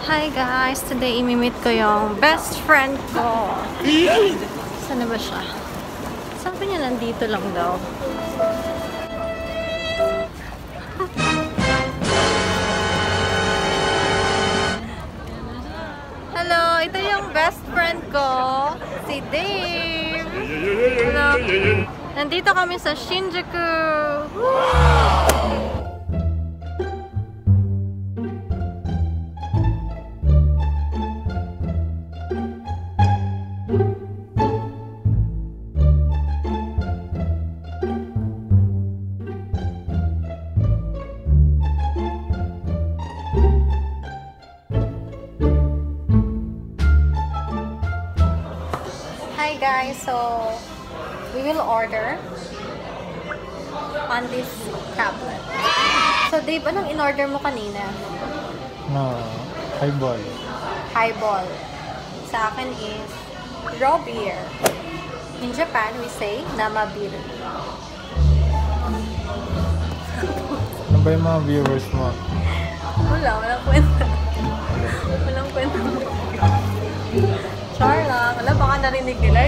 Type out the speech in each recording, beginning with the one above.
Hi guys! Today, imimit ko yung best friend ko. Saan na ba siya? Sabi niya nandito lang daw. Hello! Ito yung best friend ko, si Dave! Hello! Nandito kami sa Shinjuku! Woo! Order on this tablet. So Dave, anong in-order mo kanina? No, highball. Highball. Sa akin is raw beer. In Japan, we say namabir. Ano ba yung mga viewers mo? Wala, walang kwenta. walang kwenta. Char lang. Wala, baka narinig nila.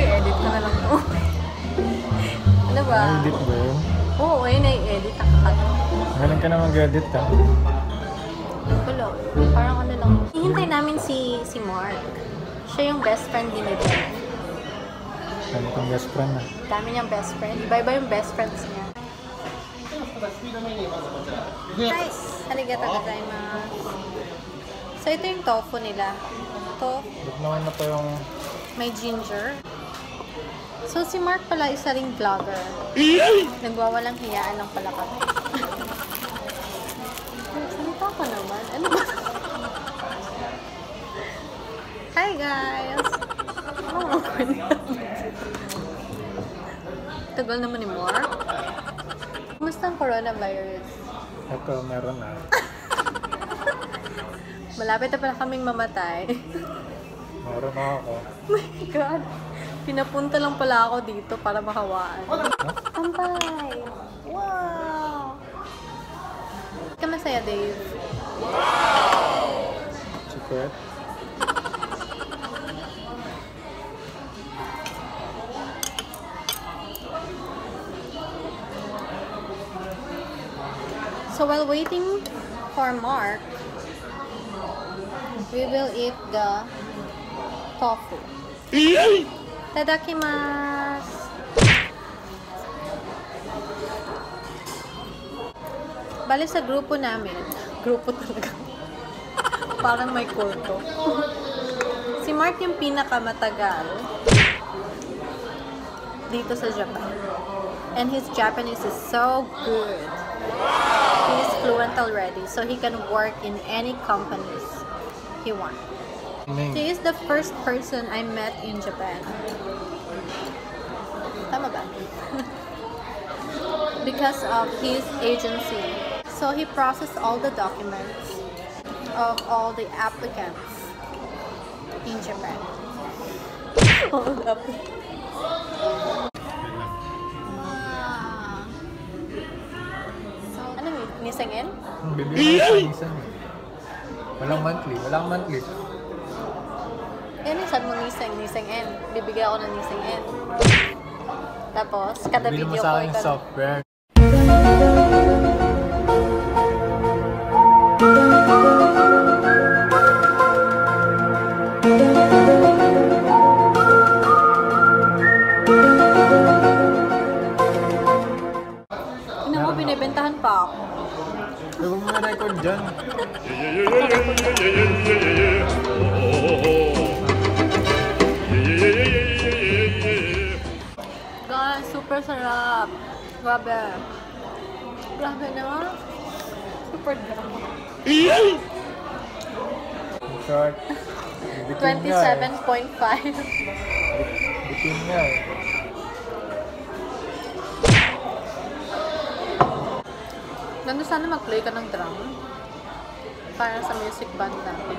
Ba? Edit ba yun? Oo, ayun na-edit. Nakakato. Galing ka na mag-edit ha. Wala. Parang ano lang. Hihintay namin si si Mark. Siya yung best friend ni Nidel. Dami kong best friend na. Dami niyang best friend. Iba-iba yung best friends niya. Guys, arigato gozaimasu. So, ito yung tofu nila. Ito, Ba't naman na pa yung... may ginger. So, si Mark pala isa ring vlogger. Nagwawalang hiyaan lang pala kami. Salita ko naman. Ano ba? Hi, guys! Oh, Tagal naman ni Mark. Kumusta ang coronavirus? Ito, meron na. Malapit na pala kaming mamatay. Meron na ako. Oh my God! Pinapunta lang pala ako dito para makawaan. Kampay! Wow! Ka masaya, Dave. Secret. So while waiting for Mark, we will eat the tofu. Tadakimasu! Bali sa grupo namin, grupo talaga. Parang may kulto. si Mark yung pinakamatagal dito sa Japan. And his Japanese is so good. He is fluent already, so he can work in any companies he wants. Ning. He is the first person I met in Japan. Tama ba? because of his agency. So he processed all the documents of all the applicants in Japan. the applicants. Ah. So, ano? Nisingin? Bibigyan ko sa. Walang monthly. Walang monthly. Sabi mo nising, nising N. Bibigyan ako ng nising N. Tapos, kada Bili mo video sa ko akin ikaw. software. Ina mo, binibentahan pa ako. Huwag mo may record dyan. Guys, super sarap. Grabe. Grabe naman. Super drama. Short. Bitin nga eh. 27.5. Bitin nga eh. Ganda sana mag-play ka ng drum. Para sa music band natin.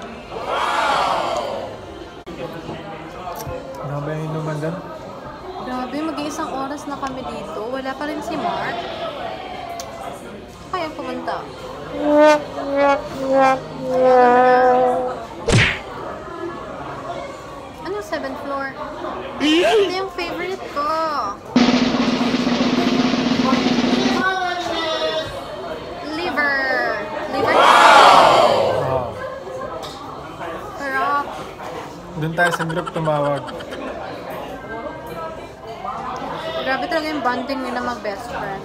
rin si Mark. Kaya pumunta. Ano 7th floor? Ito yung favorite ko. Liver. Liver. Wow! Sarap. Doon tayo sa group tumawag. Grabe talaga yung bonding nila mag-best friend.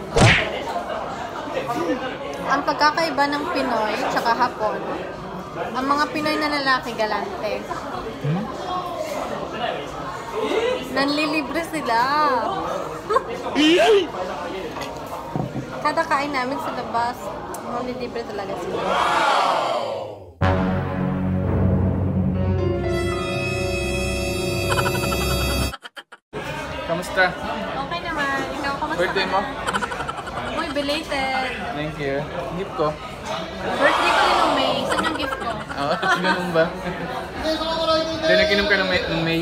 Ang pagkakaiba ng Pinoy tsaka Hapon, ang mga Pinoy na lalaki galante. Hmm? Nanlilibre sila. Kada kain namin sa labas, nanlilibre talaga sila. Kamusta? Okay naman. Ikaw, kamusta? Birthday mo? Uy, belated. Thank you. Gift ko. Birthday ko rin ng May. Saan yung gift ko? Oo, ganun ba? Hindi, nag-inom ka ng May? Ng May?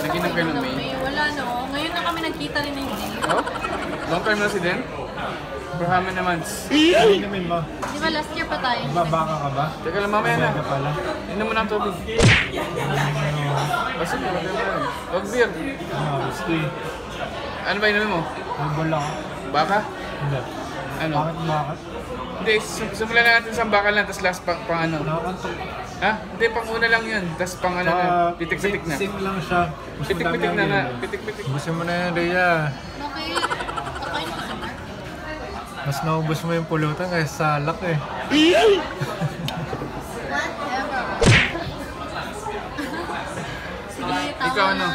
Nag-inom ka ng May? Wala no. Ngayon na kami nagkita rin ng May. Oh? Long time na si Den? For how many months? Ano namin mo? Di ba last year pa tayo? Babaka ka ba? Teka lang, mamaya na. Ka pala. Inom mo ng tubig. Basta mo, lagyan mo lang. Huwag beer. Ah, gusto eh. Ano ba inumin mo? Bola ka? Baka? Hindi. Ano? Bakit bakit? Hindi, sim- simulan na natin sa bakal lang, tapos last pang, pang ano. Nakakantok. Ha? Hindi, pang una lang yun. Tapos pang ano na, pitik-pitik na. Sing lang siya. Pitik-pitik na na. yelo. Pitik-pitik. Ubusin mo na yan, Rhea. Okay. Ko sa Mark. Mas naubos mo yung pulutan kaysa sa alak eh. Whatever. Sige, tama Ikaw ano? na.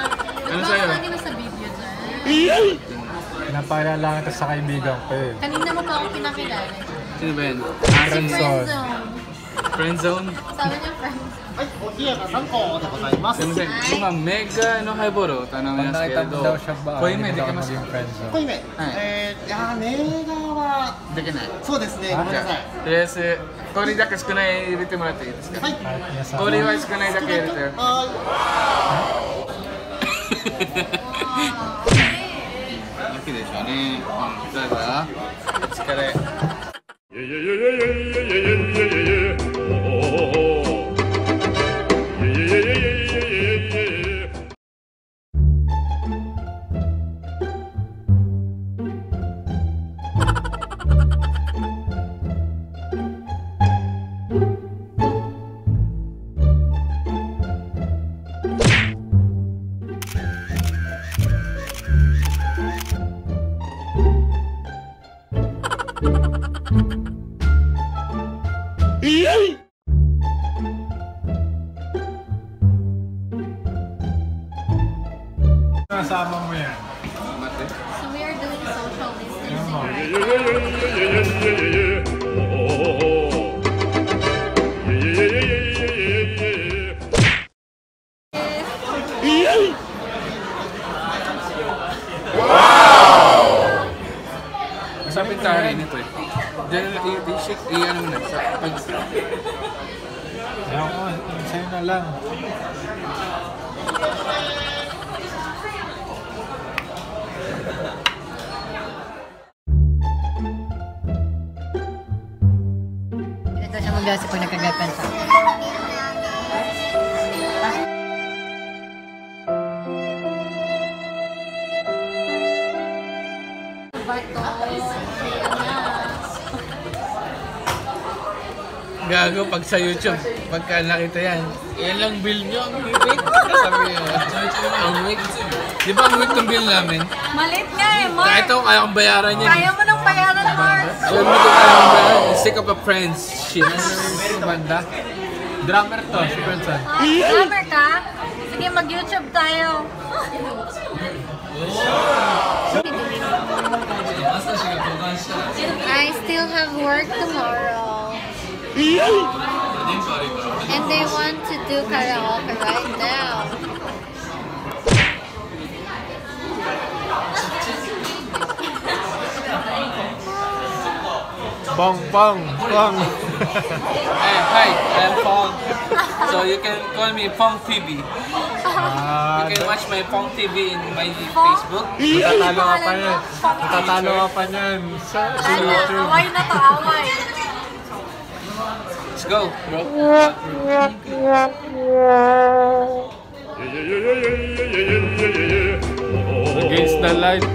Ano sa'yo? Napara lang ito sa kaibigan ko eh. Kanina mo pa ako pinakilala. Sino ba yun? Si Friendzone. Friendzone? Sabi niya friend. はい、お冷やかさんこうでございます。すみません。今メガのハイボールを頼みますけど、濃いめできますよ。濃いめ。はい。いやメガはできない。そうですね。ごめんなさい。とりあえず氷だけ少ない入れてもらっていいですか。はい。氷は少ないだけ入れて。ああ。ね。うん、どうぞ。お疲れ。Mo yan. So we are doing social distancing, right? Mag-gasi pag nagkagapan sa Bato. Gago pag sa YouTube, pagka nakita yan, yan lang bill nyo, ang week. Sabi nyo, ang week. Di ba ang week ng bill namin? Malit nga eh, Mark. Kahit ako kaya kong bayaran yan. Kaya mo Mark. Alam mo kong bayaran. Sick of a friends. Shit. Ano banda? Drummer to, si Benson. Oh, drummer ka? Sige, mag-YouTube tayo. I still have work tomorrow. And they want to do karaoke right now. Bong, bong, bong. Hey, hi, I'm Pong. So you can call me Pong TV. Ah, You can watch my Pong TV in my Facebook. matatalo ka pa yan. Matatalo ka pa yan. Sa, sa? YouTube. Away na to, away. Let's go, bro. Against the light.